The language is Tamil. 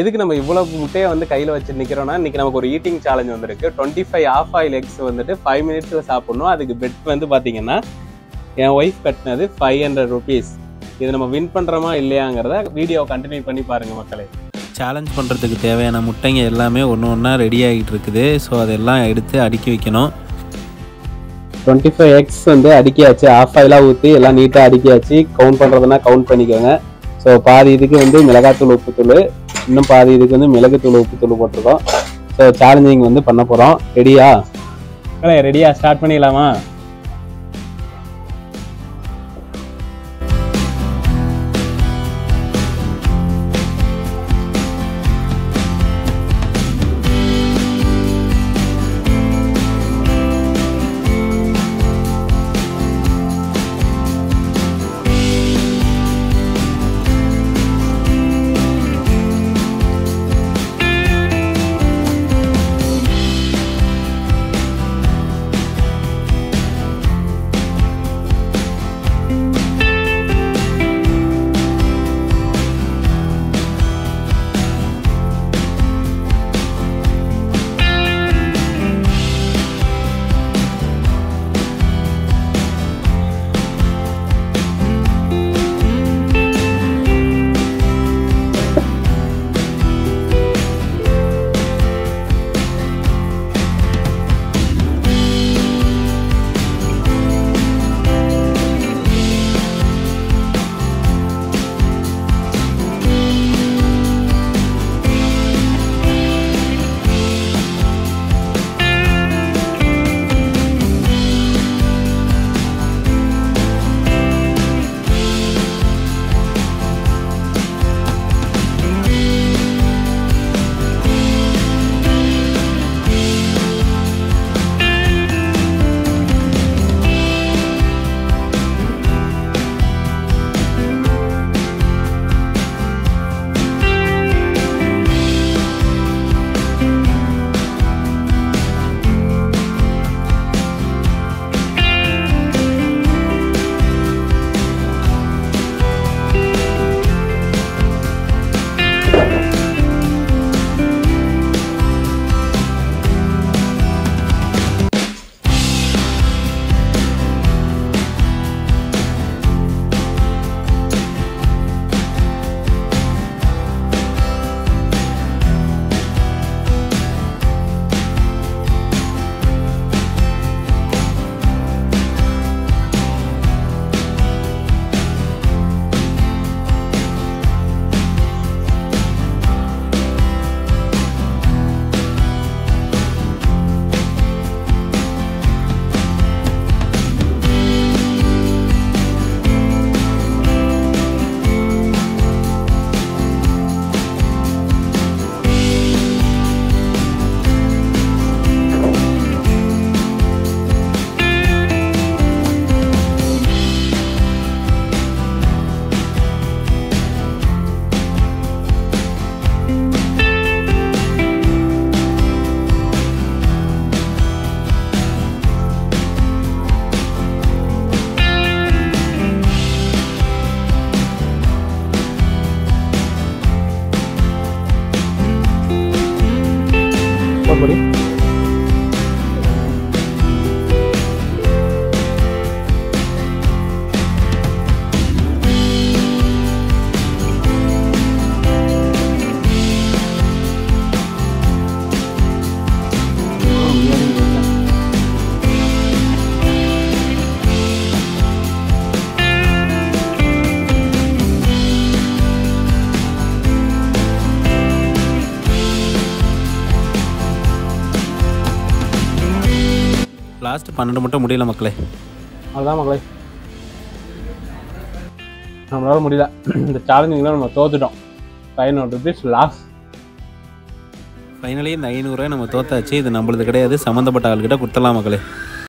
எதுக்கு நம்ம இவ்வளோ முட்டையை வந்து கையில் வச்சு நிற்கிறோம்னா இன்றைக்கி நமக்கு ஒரு ஈட்டிங் சேலஞ்ச் வந்திருக்கு. Twenty five half boil eggs வந்துட்டு ஃபைவ் மினிட்ஸில் சாப்பிட்ணும். அதுக்கு பெட் வந்து பார்த்தீங்கன்னா என் ஒய்ஃப் கட்டினது ஃபைவ் ஹண்ட்ரட் ருபீஸ் இது நம்ம வின் பண்ணுறோமா இல்லையாங்கிறத வீடியோ கண்டினியூ பண்ணி பாருங்கள் மக்களே. சேலஞ்ச் பண்ணுறதுக்கு தேவையான முட்டைங்க எல்லாமே ஒன்று ஒன்றா ரெடி ஆகிட்டு இருக்குது. ஸோ அதெல்லாம் எடுத்து அடுக்கி வைக்கணும். டுவெண்ட்டி ஃபைவ் எக்ஸ் வந்து அடிக்கியாச்சு. ஆஃப் ஆயிலாக ஊற்றி எல்லாம் நீட்டாக அடிக்கியாச்சு. கவுண்ட் பண்ணுறதுனா கவுண்ட் பண்ணிக்கோங்க. ஸோ பாதி இதுக்கு வந்து மிளகாத்தூள் உப்புத்தூள் இன்னும் பாதி இதுக்கு வந்து மிளகுத்தூள் உப்புத்தூள் போட்டிருக்கோம். ஸோ சேலஞ்சிங் வந்து பண்ண போகிறோம் ரெடியா ரெடியா ஸ்டார்ட் பண்ணிடலாமா? போடி லாஸ்ட் பன்னெண்டு மட்டும் முடியல மக்களே. அதுதான் மக்களே. நம்மளால முடியல. இந்த சேலஞ்சிங்லாம் நம்ம தோத்துட்டோம். Five hundred rupees loss finally இந்த ஐநூறுரூவா நம்ம தோத்தாச்சு. இது நம்மளது கிடையாது. சம்மந்தப்பட்ட ஆள்கிட்ட கொடுத்துடலாம் மக்களே.